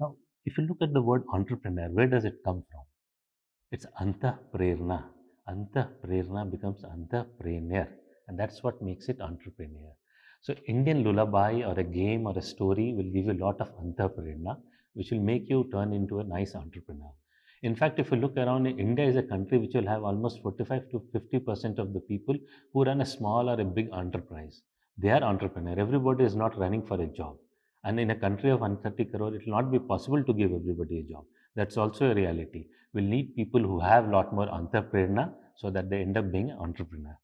Now, if you look at the word entrepreneur, where does it come from? It's anta prerna. Anta prerna becomes entrepreneur, and that's what makes it entrepreneur. So, Indian lullaby or a game or a story will give you a lot of anta prerna, which will make you turn into a nice entrepreneur. In fact, if you look around, India is a country which will have almost 45 to 50 percent of the people who run a small or a big enterprise. They are entrepreneur. Everybody is not running for a job. And in a country of 130 crore, it will not be possible to give everybody a job. That's also a reality. We'll need people who have a lot more entrepreneur so that they end up being an entrepreneur.